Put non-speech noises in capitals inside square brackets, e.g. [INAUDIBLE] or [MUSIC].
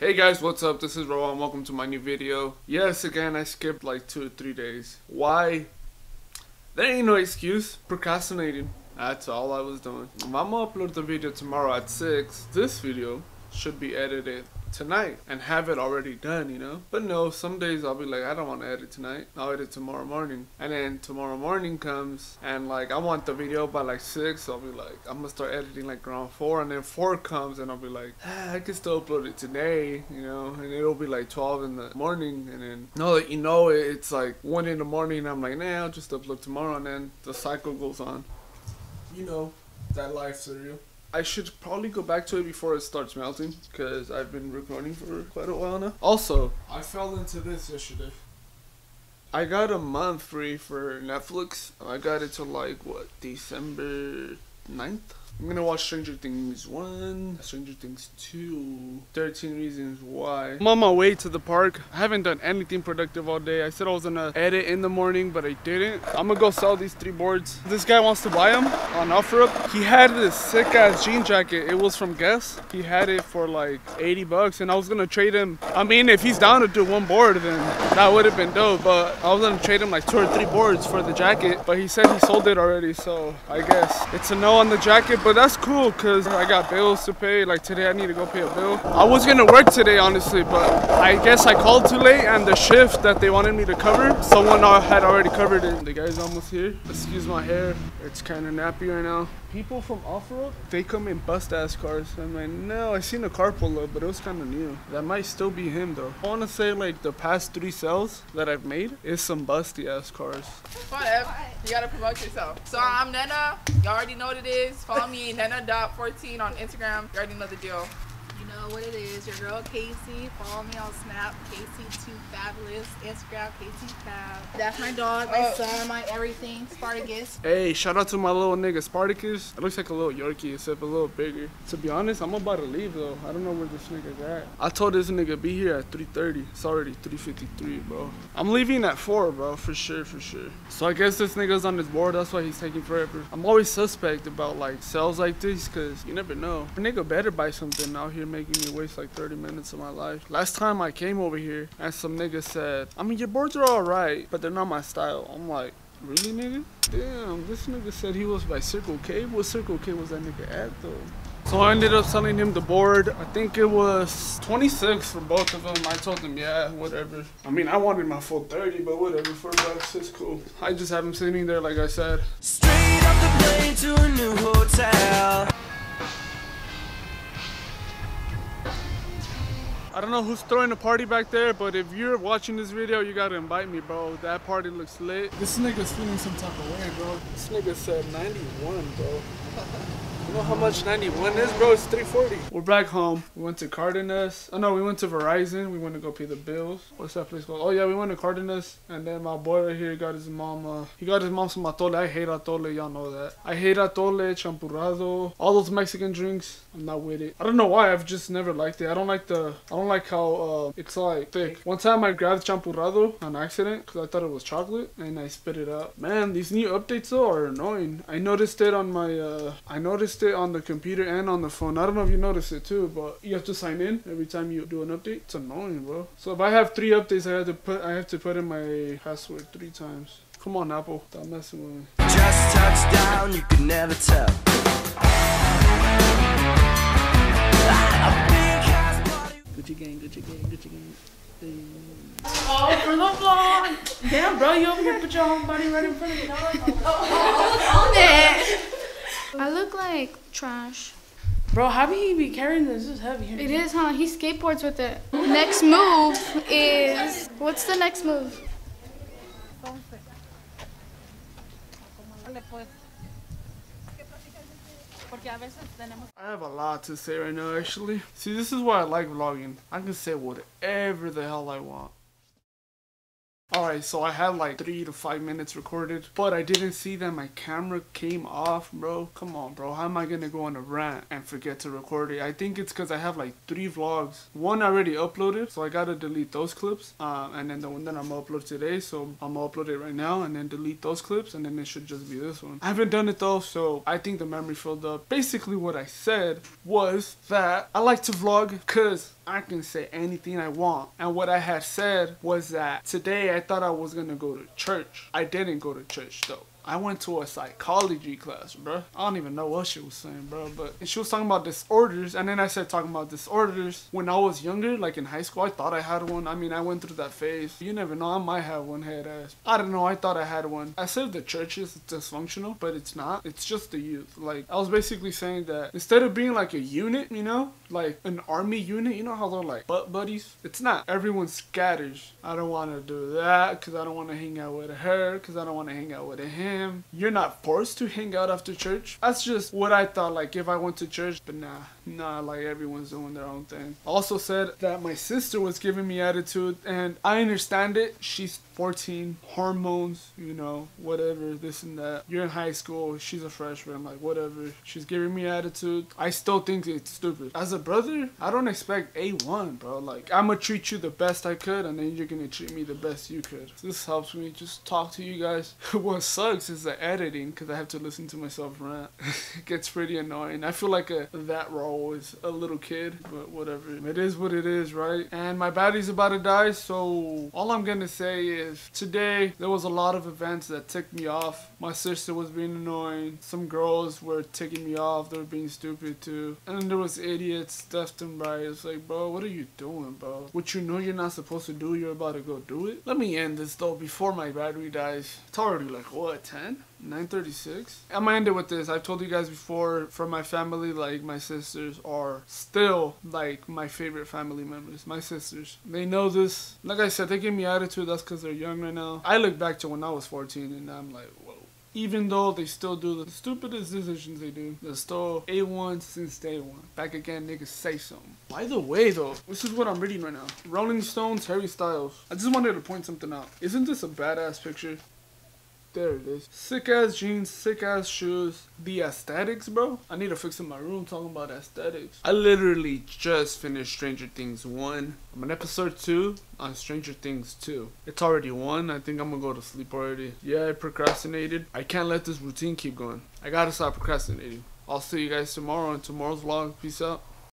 Hey guys, what's up? This is Raul. Welcome to my new video. Yes, again, I skipped like two or three days. Why? There ain't no excuse. Procrastinating. That's all I was doing. I'm gonna upload the video tomorrow at 6. This video should be edited tonight and have it already done, you know? But no, some days I'll be like, I don't want to edit tonight. I'll edit tomorrow morning. And then tomorrow morning comes and like I want the video by like 6. So I'll be like, I'm gonna start editing like around 4. And then 4 comes and I'll be like, ah, I can still upload it today, you know? And it'll be like 12 in the morning. And then, no, that you know it, it's like 1 in the morning. I'm like, nah, I'll just upload tomorrow. And then the cycle goes on. You know, that life cereal. I should probably go back to it before it starts melting because I've been recording for quite a while now. Also, I fell into this yesterday. I got a month free for Netflix. I got it to like what December 9th. I'm gonna watch Stranger Things 1, Stranger Things 2, 13 Reasons Why. I'm on my way to the park. I haven't done anything productive all day. I said I was gonna edit in the morning, but I didn't. I'm gonna go sell these three boards. This guy wants to buy them on OfferUp. He had this sick ass jean jacket. It was from Guess. He had it for like 80 bucks, and I was gonna trade him. I mean, if he's down to do one board, then that would have been dope. But I was gonna trade him like two or three boards for the jacket. But he said he sold it already, so I guess it's a no on the jacket. But that's cool because I got bills to pay. Like today, I need to go pay a bill. I was gonna work today, honestly, but I guess I called too late, and the shift that they wanted me to cover, someone had already covered it. The guy's almost here. Excuse my hair. It's kind of nappy right now. People from OfferUp, they come in bust ass cars. I'm like, no, I seen a car pull up, but it was kind of new. That might still be him though. I want to say like the past three sales that I've made is some busty ass cars. Whatever. You gotta promote yourself. So I'm Nena. You already know what it is. Follow me, Nena.14 on Instagram. You already know the deal. You know what it is. Your girl Casey. Follow me on Snap, Casey2 Fabulous. Instagram, Casey Fab. That's my dog, my Oh. son, my everything. Spartacus. Hey, shout out to my little nigga Spartacus. It looks like a little Yorkie, except a little bigger. To be honest, I'm about to leave though. I don't know where this nigga's at. I told this nigga be here at 3:30. It's already 3:53, bro. I'm leaving at four, bro, for sure, for sure. So I guess this nigga's on his board. That's why he's taking forever. I'm always suspect about like sales like this, cause you never know. A nigga better buy something out here making me waste like 30 minutes of my life. Last time I came over here, and some nigga said, I mean your boards are alright, but they're not my style. I'm like. Really, nigga? Damn, this nigga said he was by Circle K. What Circle K was that nigga at, though? So I ended up selling him the board. I think it was 26 for both of them. I told him, yeah, whatever. I mean, I wanted my full 30, but whatever, four bucks, it's cool. I just have him sitting there, like I said. Straight the plane to a new hotel. I don't know who's throwing a party back there, but if you're watching this video, you gotta invite me, bro. That party looks lit. This nigga's feeling some type of way, bro. This nigga said 91, bro. [LAUGHS] You know how much 91 is, bro? It's 340. We're back home. We went to Cardenas. Oh no, we went to Verizon. We went to go pay the bills. What's that place called? Oh yeah, we went to Cardenas. And then my boy right here got his mom. Uh, he got his mom some atole. I hate atole. Y'all know that. I hate atole, champurrado, all those Mexican drinks. I'm not with it. I don't know why. I've just never liked it. I don't like the. I don't like how uh, it's like thick. One time I grabbed champurrado on accident because I thought it was chocolate and I spit it out. Man, these new updates though are annoying. I noticed it on my. Uh, I noticed it on the computer and on the phone. I don't know if you noticed it too, but you have to sign in every time you do an update. It's annoying, bro. So if I have three updates, I have to put. I have to put in my password three times. Come on, Apple. Stop messing with me. Just touched down, you could never tell. Gucci gang, Gucci gang, Gucci gang. Oh, for the vlog. Damn, bro, you over here put your whole body right in front of me. [LAUGHS] I look like trash. Bro, how do you be carrying this? This is heavy. Here. It is, huh? He skateboards with it. Next move is. What's the next move? I have a lot to say right now, actually. See, this is why I like vlogging. I can say whatever the hell I want. Alright, so I had like three to five minutes recorded, but I didn't see that my camera came off, bro. Come on, bro. How am I gonna go on a rant and forget to record it? I think it's because I have like three vlogs. One already uploaded, so I gotta delete those clips. Um, and then the one that I'm gonna upload today, so I'm gonna upload it right now and then delete those clips, and then it should just be this one. I haven't done it though, so I think the memory filled up. Basically, what I said was that I like to vlog because I can say anything I want. And what I had said was that today I thought I was gonna go to church. I didn't go to church though. I went to a psychology class, bro. I don't even know what she was saying, bro. But she was talking about disorders, and then I started talking about disorders. When I was younger, like in high school, I thought I had one. I mean, I went through that phase. You never know, I might have one head ass. I don't know, I thought I had one. I said the church is dysfunctional, but it's not. It's just the youth. Like, I was basically saying that instead of being like a unit, you know, like an army unit, you know how they're like butt buddies? It's not. Everyone scatters. I don't want to do that because I don't want to hang out with her because I don't want to hang out with him him. You're not forced to hang out after church. That's just what I thought, like if I went to church, but nah, nah, like everyone's doing their own thing. Also said that my sister was giving me attitude, and I understand it. She's 14, hormones, you know, whatever, this and that. You're in high school, she's a freshman, like whatever. She's giving me attitude. I still think it's stupid. As a brother, I don't expect A1, bro. Like, I'm gonna treat you the best I could, and then you're gonna treat me the best you could. This helps me just talk to you guys. [LAUGHS] what sucks is the editing, because I have to listen to myself rant. [LAUGHS] it gets pretty annoying. I feel like a, that role is a little kid, but whatever. It is what it is, right? And my battery's about to die, so all I'm gonna say is today there was a lot of events that ticked me off. My sister was being annoying. Some girls were ticking me off. They were being stupid too. And there was idiots left and right. It's like, bro, what are you doing, bro? What you know you're not supposed to do, you're about to go do it. Let me end this though before my battery dies. It's already like what 10? 936 i'm gonna end it with this i've told you guys before from my family like my sisters are still like my favorite family members my sisters they know this like i said they give me attitude that's because they're young right now i look back to when i was 14 and i'm like whoa even though they still do the stupidest decisions they do, they're still A1 since day one. Back again, niggas say something. By the way, though, this is what I'm reading right now. Rolling Stones, Harry Styles. I just wanted to point something out. Isn't this a badass picture? There it is. Sick ass jeans, sick ass shoes. The aesthetics, bro. I need to fix in my room talking about aesthetics. I literally just finished Stranger Things 1. I'm on episode 2 on Stranger Things 2. It's already 1. I think I'm gonna go to sleep already. Yeah, I procrastinated. I can't let this routine keep going. I gotta stop procrastinating. I'll see you guys tomorrow in tomorrow's vlog. Peace out.